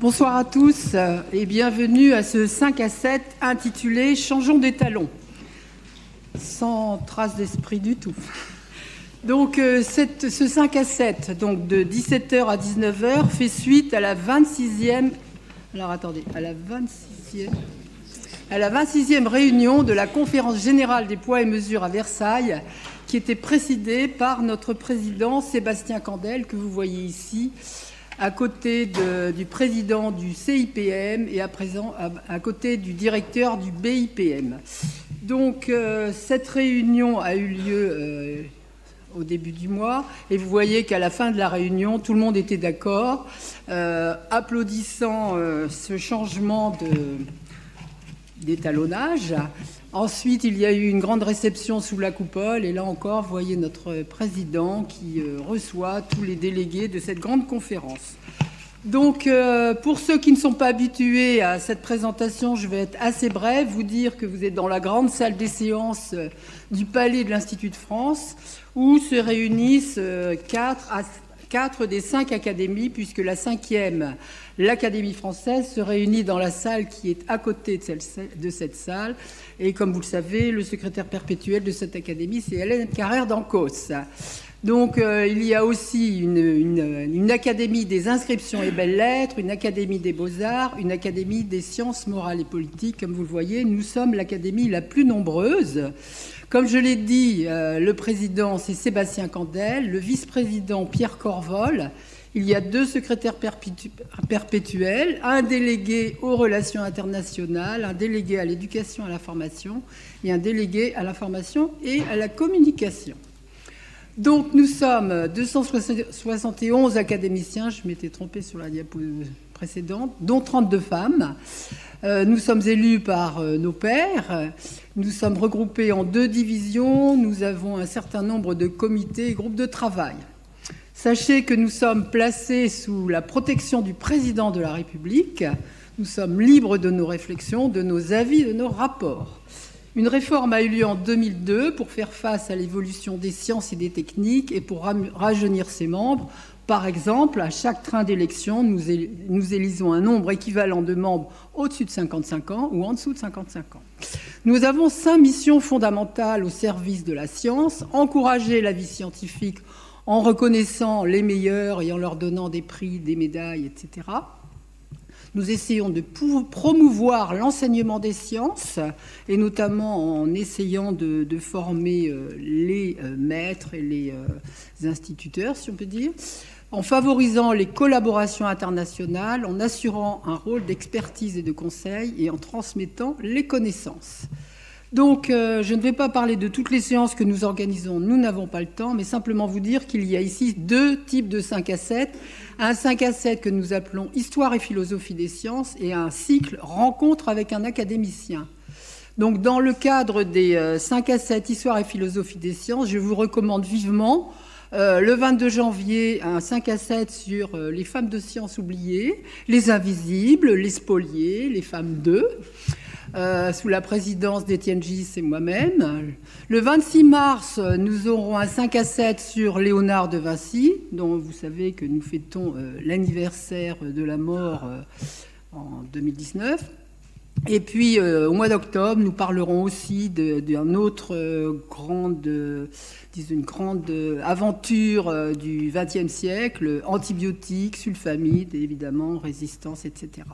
Bonsoir à tous et bienvenue à ce 5 à 7 intitulé Changeons des talons. Sans trace d'esprit du tout. Donc euh, ce 5 à 7, donc de 17h à 19h, fait suite à la 26e. Alors attendez, à la 26e. À la 26e réunion de la conférence générale des poids et mesures à Versailles, qui était présidée par notre président Sébastien Candel, que vous voyez ici, à côté de, du président du CIPM et à présent à, côté du directeur du BIPM. Donc euh, cette réunion a eu lieu euh, au début du mois et vous voyez qu'à la fin de la réunion, tout le monde était d'accord, euh, applaudissant ce changement d'étalonnage. Ensuite, il y a eu une grande réception sous la coupole et là encore, vous voyez notre président qui euh, reçoit tous les délégués de cette grande conférence. Donc, euh, pour ceux qui ne sont pas habitués à cette présentation, je vais être assez bref, vous dire que vous êtes dans la grande salle des séances euh, du Palais de l'Institut de France, où se réunissent euh, quatre, à, quatre des cinq académies, puisque la cinquième, l'Académie française, se réunit dans la salle qui est à côté de, cette salle. Et comme vous le savez, le secrétaire perpétuel de cette académie, c'est Hélène Carrère d'Ancos. Donc euh, il y a aussi une, académie des inscriptions et belles-lettres, une académie des beaux-arts, une académie des sciences morales et politiques. Comme vous le voyez, nous sommes l'académie la plus nombreuse. Comme je l'ai dit, euh, le président, c'est Sébastien Candel, le vice-président Pierre Corvol. Il y a deux secrétaires perpétu perpétuels, un délégué aux relations internationales, un délégué à l'éducation et à la formation et un délégué à l'information et à la communication. Donc nous sommes 271 académiciens, je m'étais trompée sur la diapo précédente, dont 32 femmes. Euh, nous sommes élus par euh, nos pairs, nous sommes regroupés en deux divisions, nous avons un certain nombre de comités et groupes de travail. Sachez que nous sommes placés sous la protection du président de la République, nous sommes libres de nos réflexions, de nos avis, de nos rapports. Une réforme a eu lieu en 2002 pour faire face à l'évolution des sciences et des techniques et pour rajeunir ses membres. Par exemple, à chaque train d'élection, nous, nous élisons un nombre équivalent de membres au-dessus de 55 ans ou en dessous de 55 ans. Nous avons cinq missions fondamentales au service de la science, encourager la vie scientifique en reconnaissant les meilleurs et en leur donnant des prix, des médailles, etc. Nous essayons de promouvoir l'enseignement des sciences, et notamment en essayant de, former euh, les euh, maîtres et les euh, instituteurs, si on peut dire, en favorisant les collaborations internationales, en assurant un rôle d'expertise et de conseil, et en transmettant les connaissances. Donc, euh, je ne vais pas parler de toutes les séances que nous organisons, nous n'avons pas le temps, mais simplement vous dire qu'il y a ici deux types de 5 à 7. Un 5 à 7 que nous appelons Histoire et philosophie des sciences et un cycle Rencontre avec un académicien. Donc, dans le cadre des euh, 5 à 7 Histoire et philosophie des sciences, je vous recommande vivement euh, le 22 janvier, un 5 à 7 sur euh, les femmes de science oubliées, les invisibles, les spoliés, les femmes d'eux euh, sous la présidence d'Étienne Gis et moi-même. Le 26 mars, nous aurons un 5 à 7 sur Léonard de Vinci, dont vous savez que nous fêtons euh, l'anniversaire de la mort euh, en 2019. Et puis, au mois d'octobre, nous parlerons aussi d'une autre grande, grande aventure du XXe siècle, antibiotiques, sulfamides, évidemment, résistance, etc.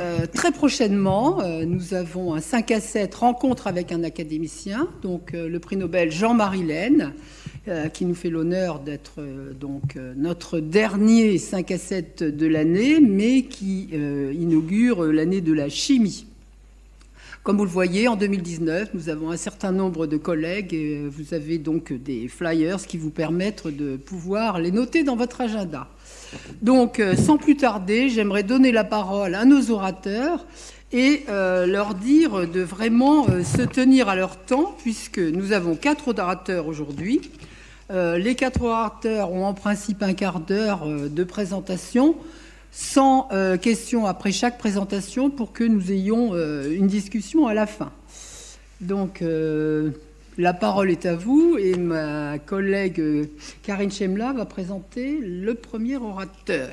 Euh, très prochainement, euh, nous avons un 5 à 7 rencontre avec un académicien, donc euh, le prix Nobel Jean-Marie Laine, qui nous fait l'honneur d'être donc notre dernier 5 à 7 de l'année, mais qui inaugure l'année de la chimie. Comme vous le voyez, en 2019, nous avons un certain nombre de collègues et vous avez donc des flyers qui vous permettent de pouvoir les noter dans votre agenda. Donc, euh, sans plus tarder, j'aimerais donner la parole à nos orateurs et euh, leur dire de vraiment euh, se tenir à leur temps, puisque nous avons quatre orateurs aujourd'hui. Les quatre orateurs ont en principe un quart d'heure de présentation, sans euh, questions après chaque présentation, pour que nous ayons euh, une discussion à la fin. Donc, euh, la parole est à vous et ma collègue Karine Chemla va présenter le premier orateur.